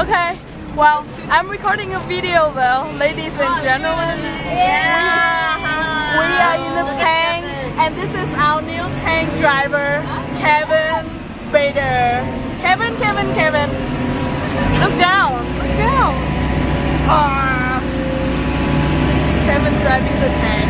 Okay. Well, I'm recording a video though, ladies and gentlemen. Yeah. We are in the tank, and this is our new tank driver, Kevin Bader. Kevin, Kevin, Kevin. Look down. Look down. Ah. Kevin driving the tank.